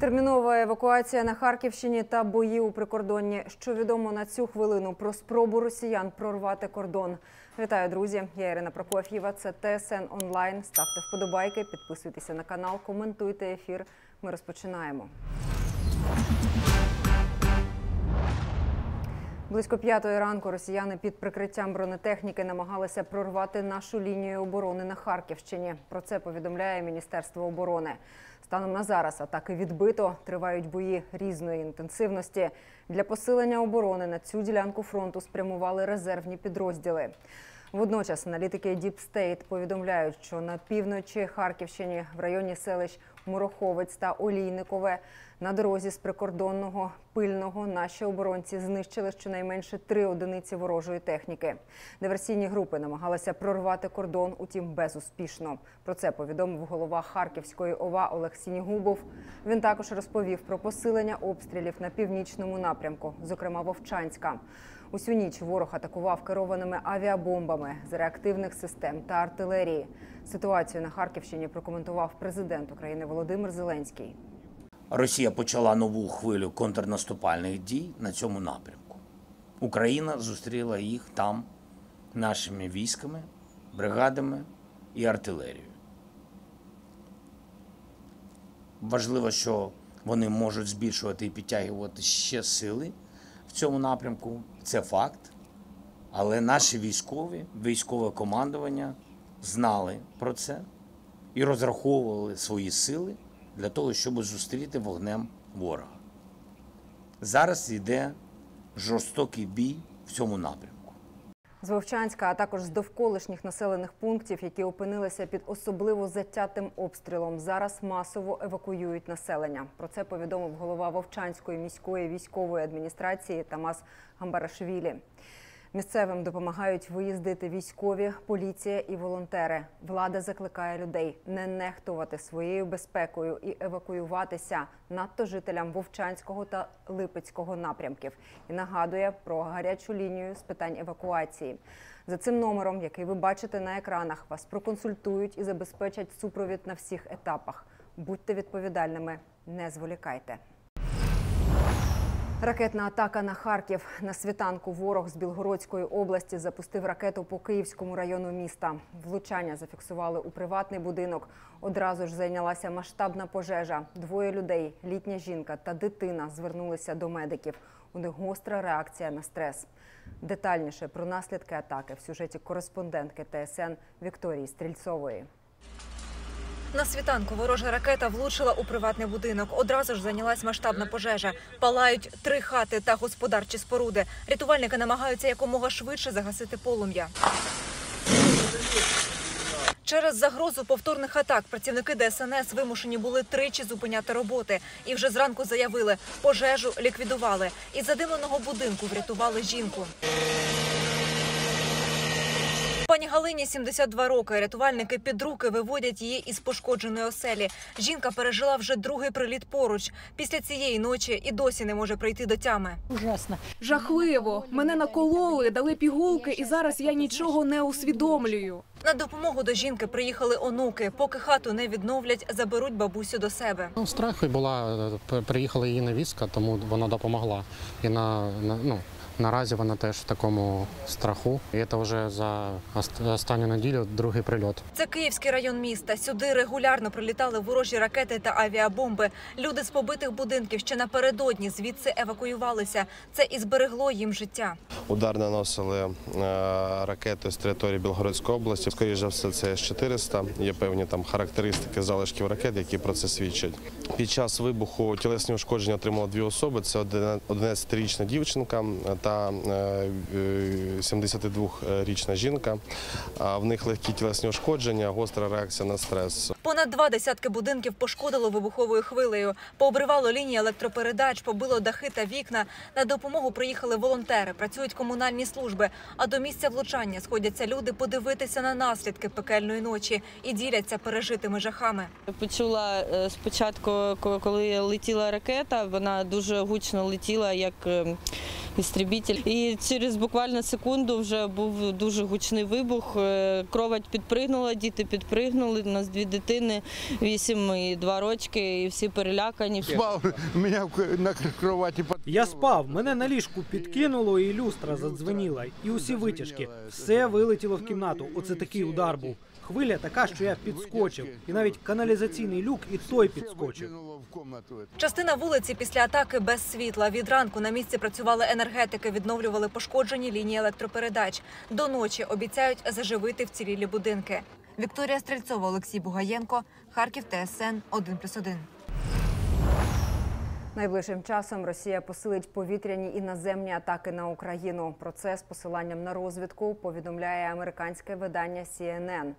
Термінова евакуація на Харківщині та бої у прикордонні. Що відомо на цю хвилину про спробу росіян прорвати кордон. Вітаю, друзі! Я Ірина Прокоф'єва. Це ТСН онлайн. Ставте вподобайки, підписуйтеся на канал, коментуйте ефір. Ми розпочинаємо. Близько п'ятої ранку росіяни під прикриттям бронетехніки намагалися прорвати нашу лінію оборони на Харківщині. Про це повідомляє Міністерство оборони. Станом на зараз атаки відбито, тривають бої різної інтенсивності. Для посилення оборони на цю ділянку фронту спрямували резервні підрозділи. Водночас аналітики Deep State повідомляють, що на півночі Харківщині в районі селищ Муроховець та Олійникове на дорозі з прикордонного пильного наші оборонці знищили щонайменше три одиниці ворожої техніки. Диверсійні групи намагалися прорвати кордон, утім безуспішно. Про це повідомив голова Харківської ОВА Олег Сінігубов. Він також розповів про посилення обстрілів на північному напрямку, зокрема Вовчанська. Усю ніч ворог атакував керованими авіабомбами з реактивних систем та артилерії. Ситуацію на Харківщині прокоментував президент України Володимир Зеленський. Росія почала нову хвилю контрнаступальних дій на цьому напрямку. Україна зустріла їх там нашими військами, бригадами і артилерією. Важливо, що вони можуть збільшувати і підтягувати ще сили в цьому напрямку. Це факт. Але наші військові, військове командування знали про це і розраховували свої сили для того, щоб зустріти вогнем ворога. Зараз йде жорстокий бій в цьому напрямку. З Вовчанська, а також з довколишніх населених пунктів, які опинилися під особливо затятим обстрілом, зараз масово евакуюють населення. Про це повідомив голова Вовчанської міської військової адміністрації Тамас Гамбарашвілі. Місцевим допомагають виїздити військові, поліція і волонтери. Влада закликає людей не нехтувати своєю безпекою і евакуюватися надто жителям Вовчанського та Липецького напрямків. І нагадує про гарячу лінію з питань евакуації. За цим номером, який ви бачите на екранах, вас проконсультують і забезпечать супровід на всіх етапах. Будьте відповідальними, не зволікайте. Ракетна атака на Харків на світанку. Ворог з Білгородської області запустив ракету по Київському району міста. Влучання зафіксували у приватний будинок. Одразу ж зайнялася масштабна пожежа. Двоє людей, літня жінка та дитина, звернулися до медиків. У них гостра реакція на стрес. Детальніше про наслідки атаки в сюжеті кореспондентки ТСН Вікторії Стрільцової. На світанку ворожа ракета влучила у приватний будинок. Одразу ж зайнялась масштабна пожежа. Палають три хати та господарчі споруди. Рятувальники намагаються якомога швидше загасити полум'я. Через загрозу повторних атак працівники ДСНС вимушені були тричі зупиняти роботи. І вже зранку заявили, пожежу ліквідували. Із задимленого будинку врятували жінку. Пані Галині 72 роки. Рятувальники під руки виводять її із пошкодженої оселі. Жінка пережила вже другий приліт поруч. Після цієї ночі і досі не може прийти до тями. Ужасно. Жахливо. Мене накололи, дали пігулки, і зараз я нічого не усвідомлюю. На допомогу до жінки приїхали онуки. Поки хату не відновлять, заберуть бабусю до себе. Ну, страху була, приїхала її невістка, тому вона допомогла. І на, на ну, наразі вона теж в такому страху. І це вже за останню неділю другий прильот. Це Київський район міста. Сюди регулярно прилітали ворожі ракети та авіабомби. Люди з побитих будинків ще напередодні звідси евакуювалися. Це і зберегло їм життя. Удар наносили е, ракети з території Білгородської області. Скоріше все, це С-400. Є певні там характеристики залишків ракет, які про це свідчать. Під час вибуху тілесні ушкодження отримали дві особи: це 11-річна дівчинка та е, е, 72-річна жінка. А В них легкі тілесні ушкодження, гостра реакція на стрес. Понад два десятки будинків пошкодило вибуховою хвилею. Пообривало лінії електропередач, побило дахи та вікна. На допомогу приїхали волонтери, працюють комунальні служби. А до місця влучання сходяться люди подивитися на наслідки пекельної ночі і діляться пережитими жахами. Почула е, спочатку, коли летіла ракета, вона дуже гучно летіла, як істребітель. І через буквально секунду вже був дуже гучний вибух. Е, Кровать підпригнула, діти підпригнули. У нас дві дитини, вісім і два рочки, і всі перелякані. Спав мене в- на кроваті Я спав, мене на ліжку підкинуло, і люстра задзвеніла, і усі витяжки. Все вилетіло в кімнату. Оце такий удар був. Хвиля така, що я підскочив, і навіть каналізаційний люк і той підскочив. Частина вулиці після атаки без світла. Від ранку на місці працювали енергетики, відновлювали пошкоджені лінії електропередач. До ночі обіцяють заживити вцілілі будинки. Вікторія Стрельцова, Олексій Бугаєнко, Харків, ТСН 1+,1. Найближчим часом Росія посилить повітряні і наземні атаки на Україну. Про це з посиланням на розвідку повідомляє американське видання CNN.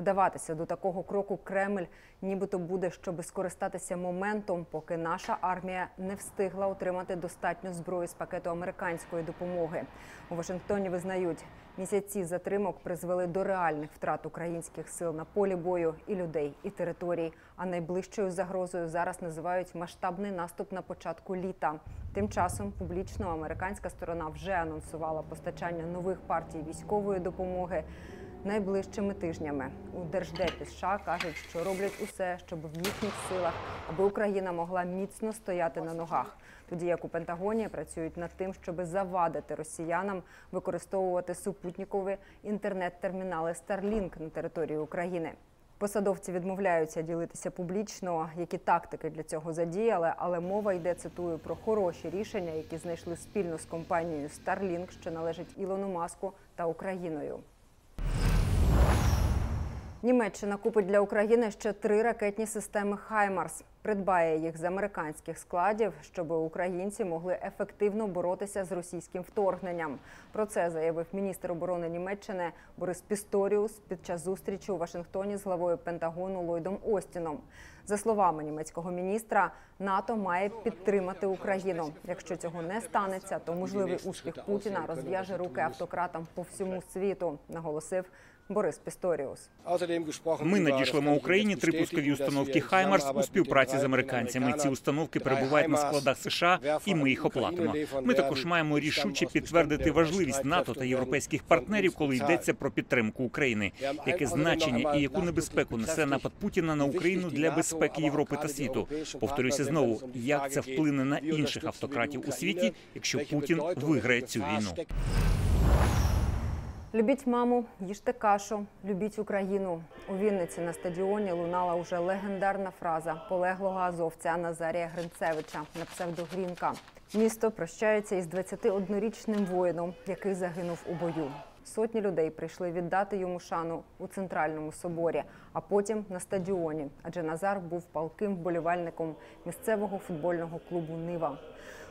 Вдаватися до такого кроку Кремль нібито буде, щоб скористатися моментом, поки наша армія не встигла отримати достатньо зброї з пакету американської допомоги. У Вашингтоні визнають, місяці затримок призвели до реальних втрат українських сил на полі бою і людей, і територій. А найближчою загрозою зараз називають масштабний наступ на початку літа. Тим часом публічно американська сторона вже анонсувала постачання нових партій військової допомоги. Найближчими тижнями у держдепі США кажуть, що роблять усе, щоб в їхніх силах, аби Україна могла міцно стояти на ногах. Тоді як у Пентагоні працюють над тим, щоб завадити росіянам використовувати супутникові інтернет-термінали Starlink на території України. Посадовці відмовляються ділитися публічно, які тактики для цього задіяли, але мова йде цитую про хороші рішення, які знайшли спільно з компанією Starlink, що належить Ілону Маску та Україною. Німеччина купить для України ще три ракетні системи Хаймарс. Придбає їх з американських складів, щоб українці могли ефективно боротися з російським вторгненням. Про це заявив міністр оборони Німеччини Борис Пісторіус під час зустрічі у Вашингтоні з главою Пентагону Ллойдом Остіном. За словами німецького міністра, НАТО має підтримати Україну. Якщо цього не станеться, то можливий успіх Путіна розв'яже руки автократам по всьому світу, наголосив Борис Пісторіус. Ми надішлемо Україні три пускові установки Хаймарс у співпраці з американцями. Ці установки перебувають на складах США, і ми їх оплатимо. Ми також маємо рішуче підтвердити важливість НАТО та європейських партнерів, коли йдеться про підтримку України. Яке значення і яку небезпеку несе напад Путіна на Україну для безпеки Європи та світу? Повторюся знову, як це вплине на інших автократів у світі, якщо Путін виграє цю війну. Любіть маму, їжте кашу, любіть Україну. У Вінниці на стадіоні лунала уже легендарна фраза полеглого азовця Назарія Гринцевича на псевдогрінка. Місто прощається із 21-річним воїном, який загинув у бою. Сотні людей прийшли віддати йому шану у центральному соборі, а потім на стадіоні. Адже Назар був палким вболівальником місцевого футбольного клубу Нива.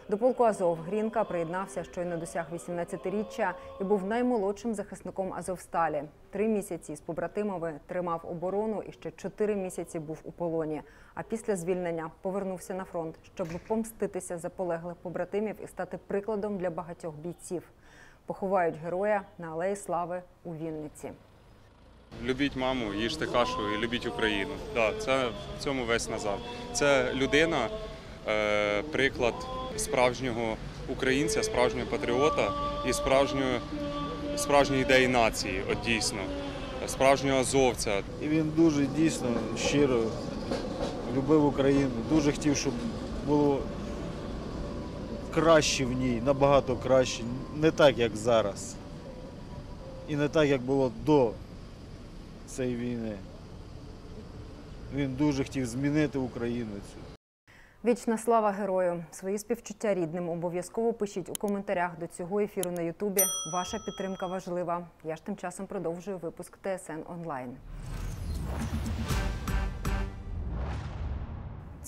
До полку Азов Грінка приєднався, щойно досяг 18-річчя і був наймолодшим захисником Азовсталі. Три місяці з побратимами тримав оборону і ще чотири місяці був у полоні. А після звільнення повернувся на фронт, щоб помститися за полеглих побратимів і стати прикладом для багатьох бійців. Поховають героя на алеї слави у Вінниці. Любіть маму, їжте кашу і любіть Україну. Да, це в цьому весь Назар. Це людина, е, приклад справжнього українця, справжнього патріота і справжньої, справжньої ідеї нації, от дійсно, справжнього азовця. І він дуже дійсно щиро любив Україну, дуже хотів, щоб було краще в ній, набагато краще. Не так, як зараз. І не так, як було до цієї війни. Він дуже хотів змінити Україну цю. Вічна слава герою! Свої співчуття рідним обов'язково пишіть у коментарях до цього ефіру на Ютубі. Ваша підтримка важлива. Я ж тим часом продовжую випуск ТСН онлайн.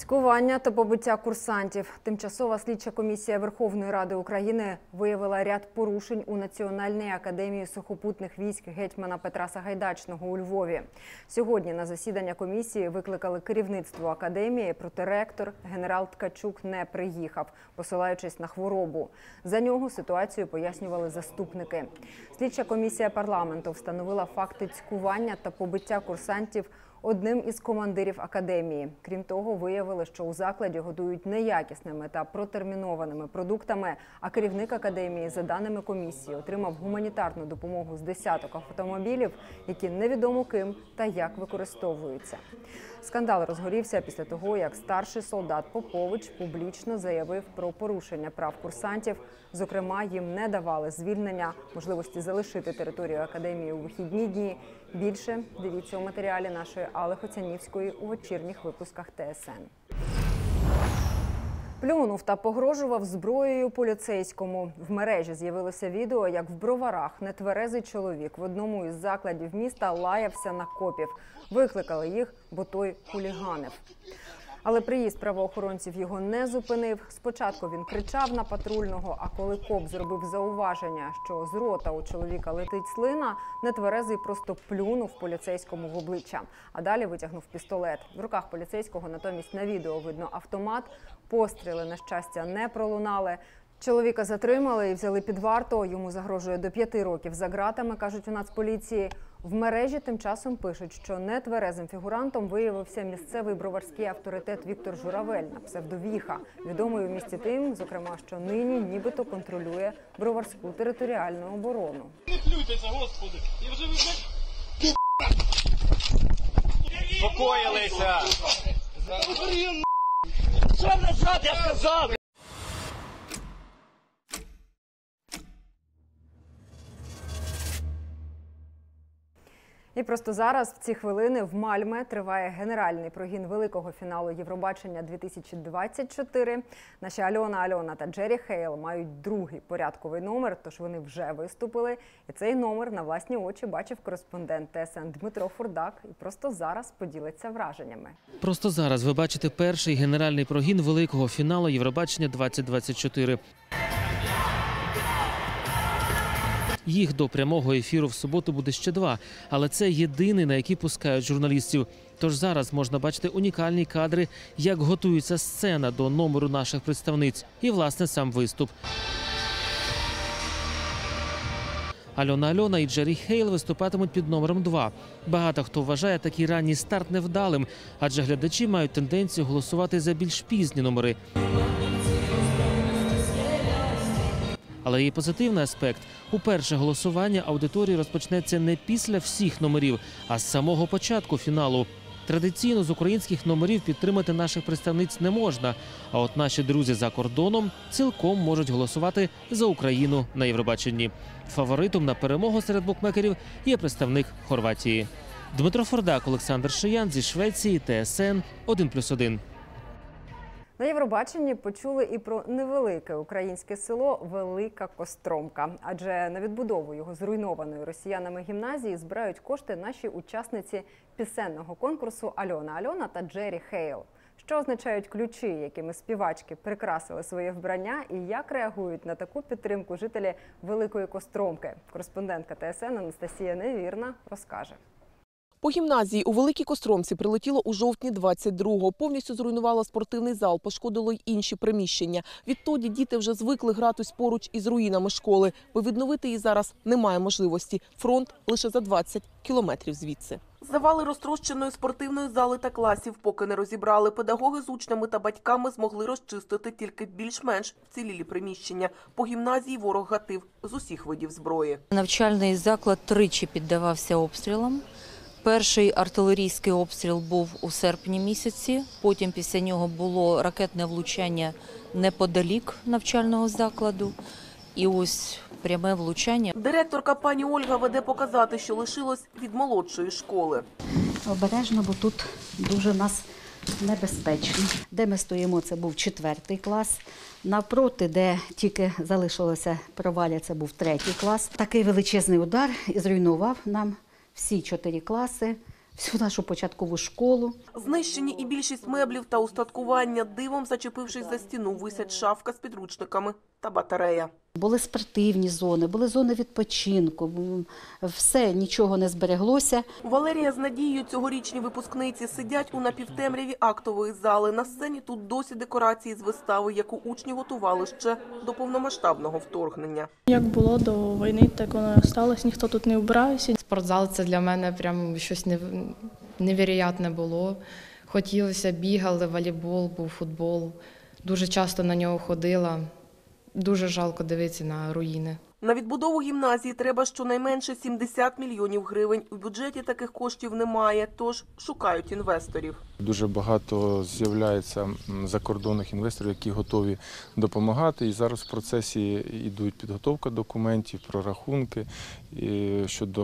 Цькування та побиття курсантів. Тимчасова слідча комісія Верховної Ради України виявила ряд порушень у Національній академії сухопутних військ гетьмана Петра Сагайдачного у Львові. Сьогодні на засідання комісії викликали керівництво академії, проте ректор генерал Ткачук не приїхав, посилаючись на хворобу. За нього ситуацію пояснювали заступники. Слідча комісія парламенту встановила факти цькування та побиття курсантів одним із командирів академії. Крім того, виявили, що у закладі годують неякісними та протермінованими продуктами. А керівник академії, за даними комісії, отримав гуманітарну допомогу з десяток автомобілів, які невідомо ким та як використовуються. Скандал розгорівся після того, як старший солдат Попович публічно заявив про порушення прав курсантів. Зокрема, їм не давали звільнення, можливості залишити територію академії у вихідні дні. Більше дивіться у матеріалі нашої Алли Хоцянівської у вечірніх випусках ТСН. Плюнув та погрожував зброєю поліцейському. В мережі з'явилося відео, як в броварах нетверезий чоловік в одному із закладів міста лаявся на копів. Викликали їх, бо той хуліганив. Але приїзд правоохоронців його не зупинив. Спочатку він кричав на патрульного. А коли коп зробив зауваження, що з рота у чоловіка летить слина, нетверезий просто плюнув поліцейському в обличчя. А далі витягнув пістолет. В руках поліцейського натомість на відео видно автомат. Постріли на щастя не пролунали. Чоловіка затримали і взяли під варту. Йому загрожує до п'яти років за ґратами, кажуть у Нацполіції. В мережі тим часом пишуть, що нетверезим фігурантом виявився місцевий броварський авторитет Віктор Журавель на псевдовіха, відомий у місті тим, зокрема, що нині нібито контролює броварську територіальну оборону. Не плюйтеся, господи! І вже ви Спокоїлися! Що назад, я сказав? І просто зараз, в ці хвилини, в Мальме триває генеральний прогін великого фіналу Євробачення 2024. Наші Альона Альона та Джері Хейл мають другий порядковий номер, тож вони вже виступили. І цей номер на власні очі бачив кореспондент ТСН Дмитро Фурдак. І просто зараз поділиться враженнями. Просто зараз ви бачите перший генеральний прогін великого фіналу Євробачення 2024. Їх до прямого ефіру в суботу буде ще два, але це єдиний, на який пускають журналістів. Тож зараз можна бачити унікальні кадри, як готується сцена до номеру наших представниць, і власне сам виступ. Альона Альона і Джері Хейл виступатимуть під номером 2. Багато хто вважає такий ранній старт невдалим, адже глядачі мають тенденцію голосувати за більш пізні номери. Але є позитивний аспект. Уперше голосування аудиторії розпочнеться не після всіх номерів, а з самого початку фіналу. Традиційно з українських номерів підтримати наших представниць не можна. А от наші друзі за кордоном цілком можуть голосувати за Україну на Євробаченні. Фаворитом на перемогу серед букмекерів є представник Хорватії. Дмитро Фордак, Олександр Шиян зі Швеції, ТСН 1+,1. На Євробаченні почули і про невелике українське село Велика Костромка. Адже на відбудову його зруйнованої росіянами гімназії збирають кошти наші учасниці пісенного конкурсу Альона Альона та Джері Хейл. Що означають ключі, якими співачки прикрасили своє вбрання, і як реагують на таку підтримку жителі Великої Костромки? Кореспондентка ТСН Анастасія Невірна розкаже. По гімназії у Великій Костромці прилетіло у жовтні 22-го. Повністю зруйнувало спортивний зал, пошкодило й інші приміщення. Відтоді діти вже звикли гратись поруч із руїнами школи, бо відновити її зараз немає можливості. Фронт лише за 20 кілометрів звідси. Завали розтрощеної спортивної зали та класів поки не розібрали. Педагоги з учнями та батьками змогли розчистити тільки більш-менш вцілілі приміщення. По гімназії ворог гатив з усіх видів зброї. Навчальний заклад тричі піддавався обстрілам. Перший артилерійський обстріл був у серпні місяці. Потім після нього було ракетне влучання неподалік навчального закладу. І ось пряме влучання. Директорка пані Ольга веде показати, що лишилось від молодшої школи. Обережно, бо тут дуже нас небезпечно. Де ми стоїмо, це був четвертий клас. Навпроти, де тільки залишилося проваля, це був третій клас. Такий величезний удар і зруйнував нам всі чотири класи, всю нашу початкову школу. Знищені і більшість меблів та устаткування дивом, зачепившись за стіну, висять шафка з підручниками та батарея. Були спортивні зони, були зони відпочинку. Все, нічого не збереглося. Валерія з Надією цьогорічні випускниці сидять у напівтемряві актової зали. На сцені тут досі декорації з вистави, яку учні готували ще до повномасштабного вторгнення. Як було до війни, так воно сталося. Ніхто тут не вбирався. Спортзал це для мене прям щось нев- невероятне було. Хотілося, бігали, волейбол, був футбол. Дуже часто на нього ходила. Дуже жалко дивитися на руїни. На відбудову гімназії треба щонайменше 70 мільйонів гривень. У бюджеті таких коштів немає, тож шукають інвесторів. Дуже багато з'являється закордонних інвесторів, які готові допомагати. І зараз в процесі йдуть підготовка документів, прорахунки щодо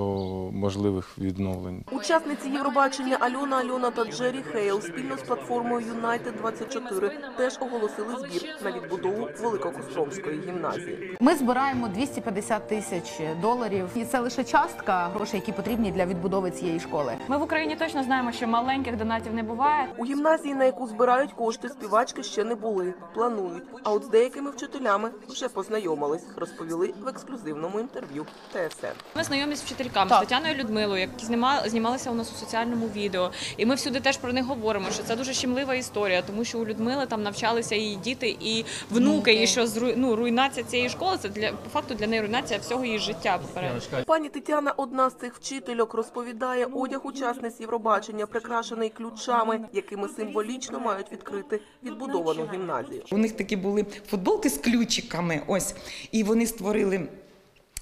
можливих відновлень. Учасниці Євробачення Альона Альона та Джері Хейл спільно з платформою United 24 теж оголосили збір на відбудову Великокостромської гімназії. Ми збираємо 250 тисяч доларів, і це лише частка грошей, які потрібні для відбудови цієї школи. Ми в Україні точно знаємо, що маленьких донатів не буває. У гімназії, на яку збирають кошти, співачки ще не були. Планують. А от з деякими вчителями вже познайомились, розповіли в ексклюзивному інтерв'ю ТСН. Ми знайомі з вчительками з Тетяною Людмилою, які знімали знімалися у нас у соціальному відео. І ми всюди теж про них говоримо, що це дуже щемлива історія, тому що у Людмили там навчалися її діти і внуки, і що ну, руйнація цієї школи це для по факту для неї руйнація всього її життя. Пані Тетяна, одна з цих вчительок, розповідає, одяг учасниць Євробачення прикрашений ключами, якими символічно мають відкрити відбудовану гімназію. У них такі були футболки з ключиками. Ось і вони створили.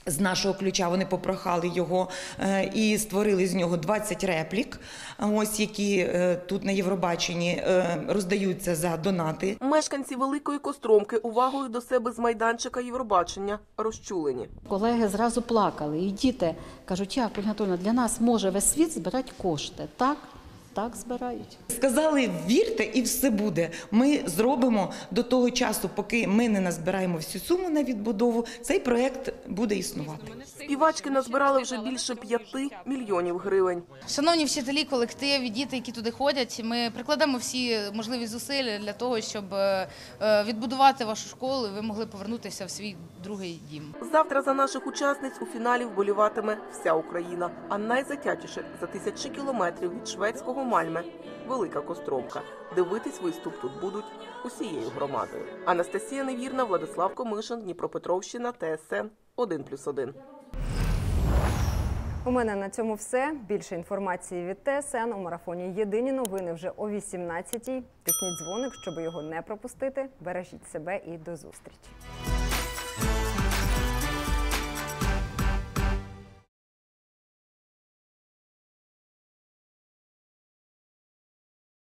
З нашого ключа вони попрохали його е, і створили з нього 20 реплік, ось які е, тут на Євробаченні е, роздаються за донати. Мешканці Великої Костромки увагою до себе з майданчика Євробачення розчулені. Колеги зразу плакали, і діти кажуть, як Ольга Анатольовна, для нас може весь світ збирати кошти. Так, так збирають. Сказали, вірте, і все буде. Ми зробимо до того часу, поки ми не назбираємо всю суму на відбудову. Цей проект буде існувати. Співачки назбирали вже більше п'яти мільйонів гривень. Шановні вчителі, колективи, діти, які туди ходять, ми прикладемо всі можливі зусилля для того, щоб е, е, відбудувати вашу школу, і ви могли повернутися в свій другий дім. Завтра за наших учасниць у фіналі вболіватиме вся Україна. А найзатятіше за тисячі кілометрів від шведського Мальме Велика Костромка. Дивитись виступ тут будуть усією громадою. Анастасія Невірна, Владислав Комишин, Дніпропетровщина, ТСН 1+,1. У мене на цьому все. Більше інформації від ТСН у марафоні Єдині новини вже о 18-й. Тисніть дзвоник, щоб його не пропустити. Бережіть себе і до зустрічі.